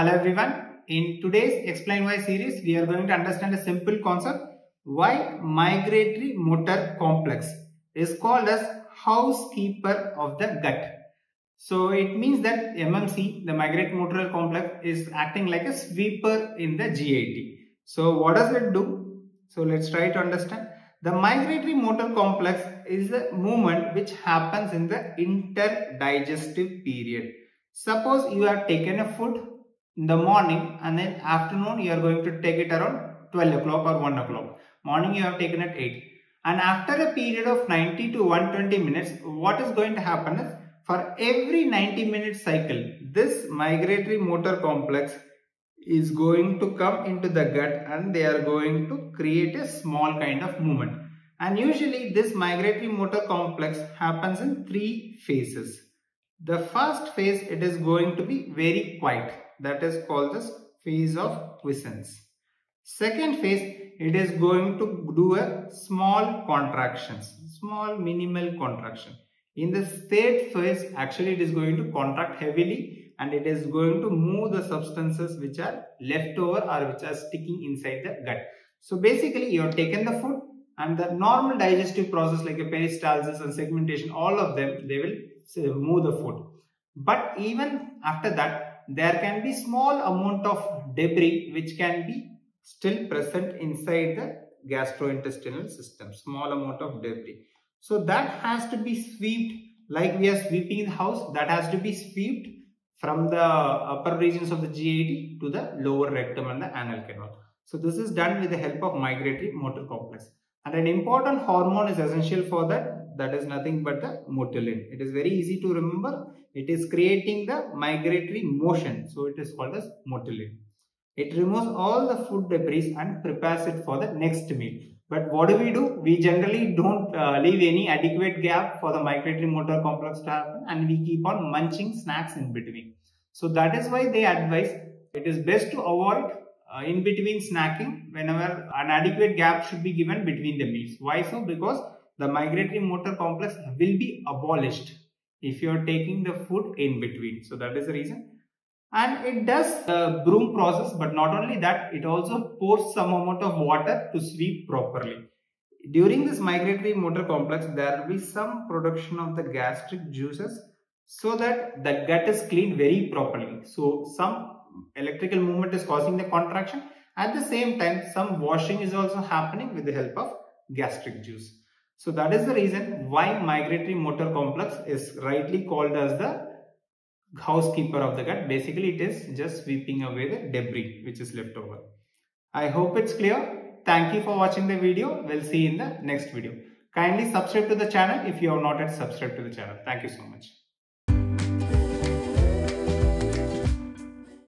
Hello everyone. In today's Explain Why series, we are going to understand a simple concept why migratory motor complex is called as housekeeper of the gut. So it means that MMC, the migratory motor complex, is acting like a sweeper in the GIT. So what does it do? So let's try to understand. The migratory motor complex is the movement which happens in the interdigestive period. Suppose you have taken a food in the morning and then afternoon you are going to take it around 12 o'clock or 1 o'clock. Morning you have taken at 8. And after a period of 90 to 120 minutes, what is going to happen is for every 90 minute cycle, this migratory motor complex is going to come into the gut and they are going to create a small kind of movement. And usually this migratory motor complex happens in three phases. The first phase it is going to be very quiet that is called the phase of quiescence. Second phase it is going to do a small contractions, small minimal contraction. In the third phase actually it is going to contract heavily and it is going to move the substances which are left over or which are sticking inside the gut. So basically you have taken the food and the normal digestive process like a peristalsis and segmentation all of them they will move the food. But even after that there can be small amount of debris which can be still present inside the gastrointestinal system small amount of debris. So that has to be swept like we are sweeping the house that has to be swept from the upper regions of the GIT to the lower rectum and the anal canal. So this is done with the help of migratory motor complex. And an important hormone is essential for that. That is nothing but the motilin. It is very easy to remember. It is creating the migratory motion. So it is called as motilin. It removes all the food debris and prepares it for the next meal. But what do we do? We generally don't uh, leave any adequate gap for the migratory motor complex to happen and we keep on munching snacks in between. So that is why they advise it is best to avoid uh, in between snacking whenever an adequate gap should be given between the meals. Why so? Because the migratory motor complex will be abolished if you are taking the food in between. So that is the reason. And it does the broom process but not only that it also pours some amount of water to sweep properly. During this migratory motor complex there will be some production of the gastric juices so that the gut is cleaned very properly. So some electrical movement is causing the contraction. At the same time some washing is also happening with the help of gastric juice so that is the reason why migratory motor complex is rightly called as the housekeeper of the gut. Basically, it is just sweeping away the debris which is left over. I hope it's clear. Thank you for watching the video. We'll see you in the next video. Kindly subscribe to the channel if you have not yet subscribed to the channel. Thank you so much.